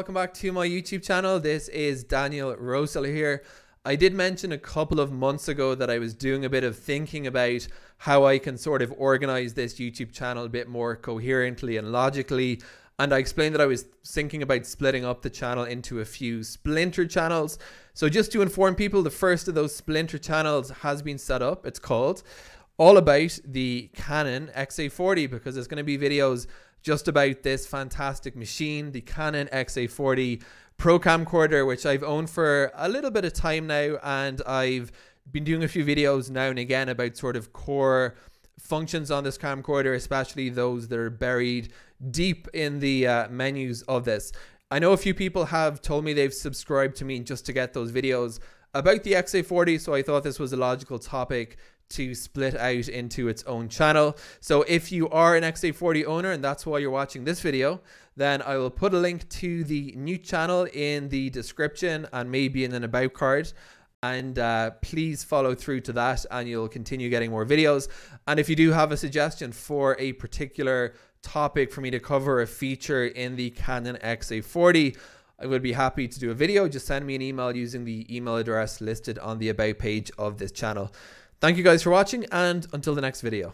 Welcome back to my YouTube channel. This is Daniel Rosehill here. I did mention a couple of months ago that I was doing a bit of thinking about how I can sort of organize this YouTube channel a bit more coherently and logically. And I explained that I was thinking about splitting up the channel into a few splinter channels. So just to inform people, the first of those splinter channels has been set up. It's called all about the Canon XA40 because there's going to be videos just about this fantastic machine, the Canon XA40 Pro camcorder, which I've owned for a little bit of time now, and I've been doing a few videos now and again about sort of core functions on this camcorder, especially those that are buried deep in the uh, menus of this. I know a few people have told me they've subscribed to me just to get those videos about the XA40, so I thought this was a logical topic to split out into its own channel. So if you are an XA40 owner and that's why you're watching this video, then I will put a link to the new channel in the description and maybe in an about card. And uh, please follow through to that and you'll continue getting more videos. And if you do have a suggestion for a particular topic for me to cover, a feature in the Canon XA40, I would be happy to do a video. Just send me an email using the email address listed on the about page of this channel. Thank you guys for watching and until the next video.